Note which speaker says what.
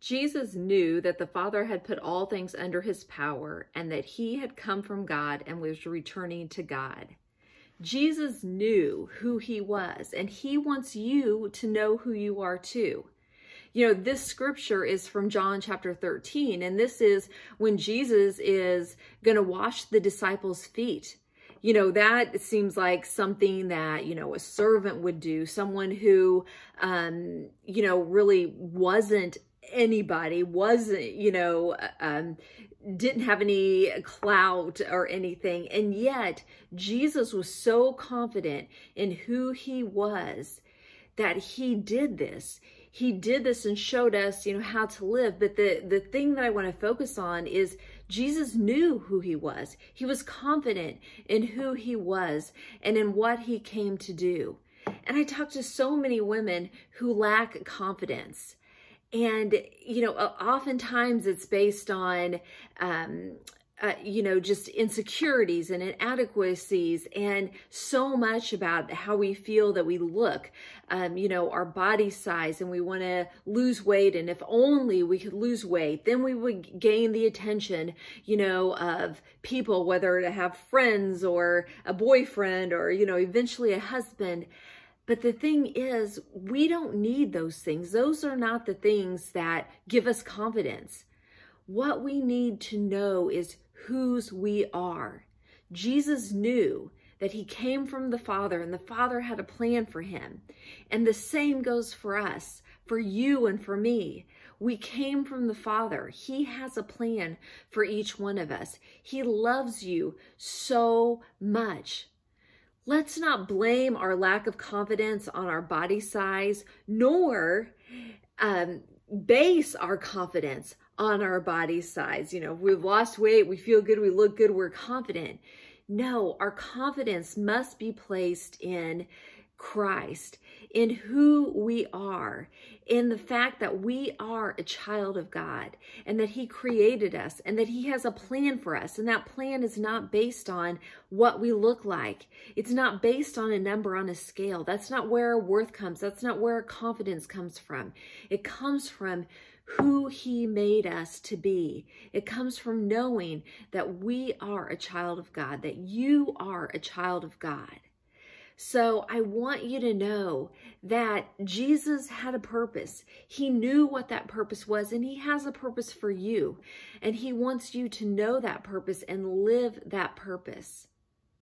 Speaker 1: Jesus knew that the Father had put all things under his power and that he had come from God and was returning to God. Jesus knew who he was, and he wants you to know who you are too. You know, this scripture is from John chapter 13, and this is when Jesus is going to wash the disciples' feet you know, that seems like something that, you know, a servant would do, someone who, um, you know, really wasn't anybody, wasn't, you know, um, didn't have any clout or anything. And yet Jesus was so confident in who he was that he did this. He did this and showed us, you know, how to live. But the, the thing that I want to focus on is Jesus knew who he was. He was confident in who he was and in what he came to do. And I talk to so many women who lack confidence. And, you know, oftentimes it's based on um, uh, you know, just insecurities and inadequacies and so much about how we feel that we look, um, you know, our body size and we want to lose weight. And if only we could lose weight, then we would gain the attention, you know, of people, whether to have friends or a boyfriend or, you know, eventually a husband. But the thing is, we don't need those things. Those are not the things that give us confidence. What we need to know is whose we are. Jesus knew that he came from the Father and the Father had a plan for him. And the same goes for us, for you and for me. We came from the Father. He has a plan for each one of us. He loves you so much. Let's not blame our lack of confidence on our body size, nor um, base our confidence on our body size. You know, we've lost weight, we feel good, we look good, we're confident. No, our confidence must be placed in Christ, in who we are, in the fact that we are a child of God and that He created us and that He has a plan for us. And that plan is not based on what we look like, it's not based on a number on a scale. That's not where our worth comes, that's not where our confidence comes from. It comes from who he made us to be. It comes from knowing that we are a child of God, that you are a child of God. So I want you to know that Jesus had a purpose. He knew what that purpose was, and he has a purpose for you. And he wants you to know that purpose and live that purpose.